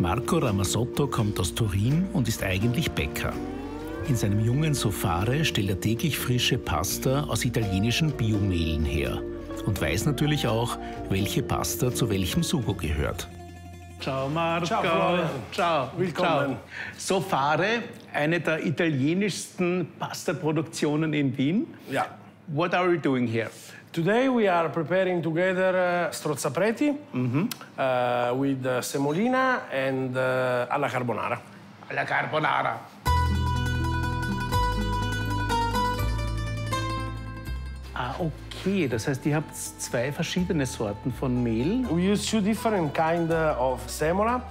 Marco Ramazzotto kommt aus Turin und ist eigentlich Bäcker. In seinem jungen Sofare stellt er täglich frische Pasta aus italienischen Biomehlen her und weiß natürlich auch, welche Pasta zu welchem Sugo gehört. Ciao Marco. Ciao, Florian. Ciao. Willkommen. Ciao. Sofare, eine der italienischsten Pasta-Produktionen in Wien. Yeah. What are we doing here? Today we are preparing together uh, strozzapreti uh, with uh, semolina and uh, alla carbonara. Alla carbonara. Ah, okay. Das heißt, ihr habt zwei verschiedene Sorten von Mehl. We use two different kind uh, of semola,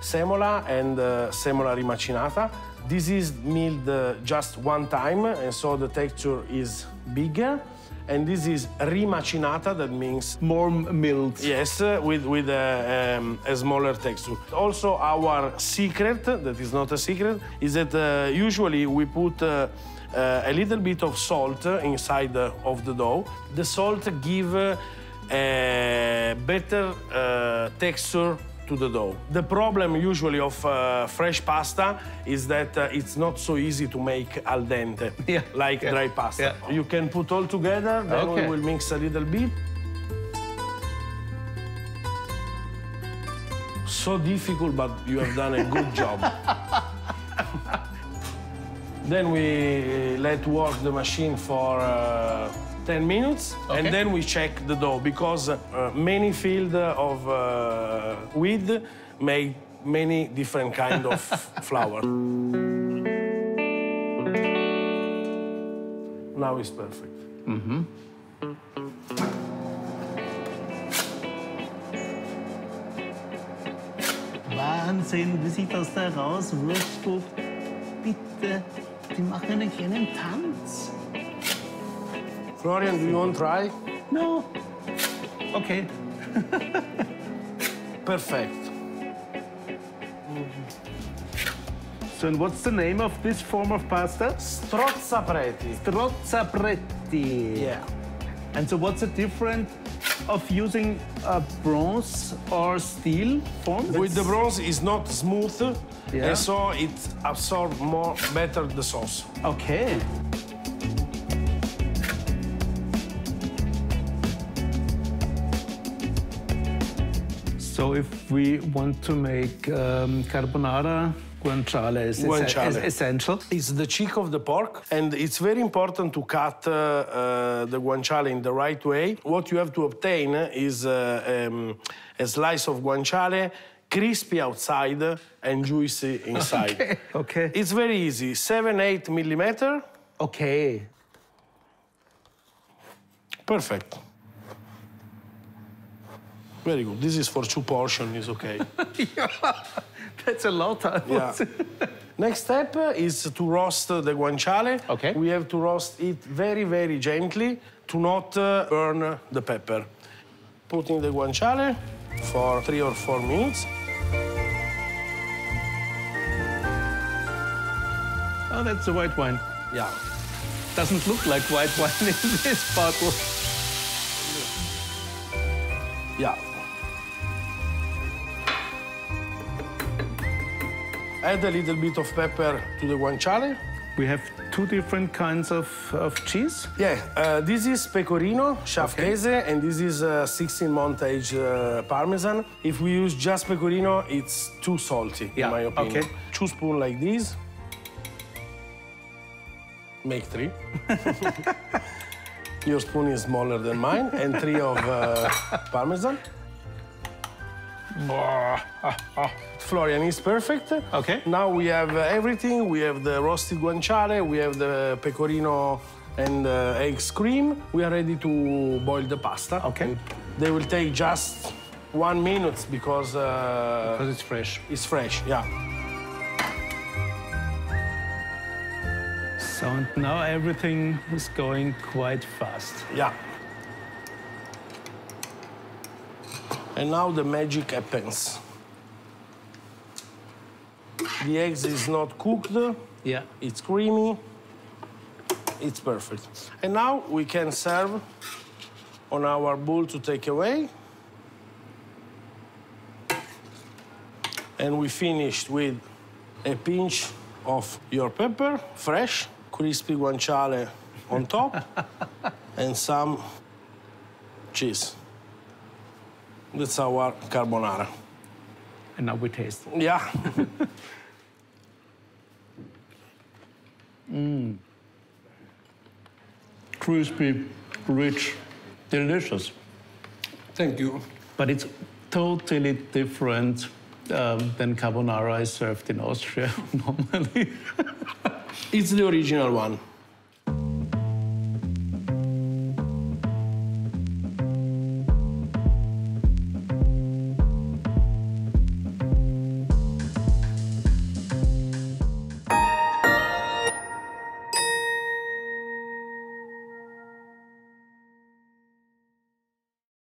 semola and uh, semola rimacinata. This is milled uh, just one time, and so the texture is bigger. And this is rimacinata, that means More milled. Yes, uh, with, with a, um, a smaller texture. Also, our secret, that is not a secret, is that uh, usually we put uh, uh, a little bit of salt inside uh, of the dough. The salt give uh, a better uh, texture to the dough. The problem usually of uh, fresh pasta is that uh, it's not so easy to make al dente, Yeah, like yeah, dry pasta. yeah. You can put all together, then Okay. we will mix a little bit. so difficult, but you have done a good job. then we let work the machine for uh, 10 minutes, Okay. and then we check the dough because uh, many field of uh, wheat make many different kind of flour. Now it's perfect. Wahnsinn, wie sieht das da raus? Wurstbuch, bitte. Die machen einen kleinen Tanz. Florian, do you want to try? No. Okay. Perfect. So, and what's the name of this form of pasta? Strozzapreti. Strozzapreti. Yeah. And so, what's the difference of using a bronze or steel form? With the bronze, it's not smooth, Yeah. and so it absorbs more better the sauce. Okay. So if we want to make um, carbonara, guanciale is, Guanciale. is essential. It's the cheek of the pork, and it's very important to cut uh, uh, the guanciale in the right way. What you have to obtain is uh, um, a slice of guanciale, crispy outside and juicy inside. Okay, okay. It's very easy, seven, eight millimeter, Okay. perfect. Very good. This is for two portion, is okay. That's a lot. Yeah. Next step is to roast the guanciale. Okay. We have to roast it very, very gently to not uh, burn the pepper. Putting the guanciale for three or four minutes. Oh, that's a white wine. Yeah. Doesn't look like white wine in this bottle. Yeah. Add a little bit of pepper to the guanciale. We have two different kinds of, of cheese. Yeah, uh, this is pecorino, Okay. Schaffkäse, and this is uh, 16 month age uh, parmesan. If we use just pecorino, it's too salty, Yeah, in my opinion. okay. Two spoon like this. Make three. Your spoon is smaller than mine, and three of uh, parmesan. Florian is perfect. Okay. Now we have uh, everything. We have the roasted guanciale, we have the pecorino and uh, eggs cream. We are ready to boil the pasta. Okay. They will take just one minute because uh, Because it's fresh. it's fresh. Yeah. So now everything is going quite fast. Yeah. And now the magic happens. The eggs is not cooked. Yeah. It's creamy. It's perfect. And now we can serve on our bowl to take away. And we finished with a pinch of your pepper, fresh, crispy guanciale on top, and some cheese. That's our carbonara. And now we taste. Yeah. Crispy, rich, delicious. Thank you. But it's totally different um, than carbonara is served in Austria normally. It's the original one.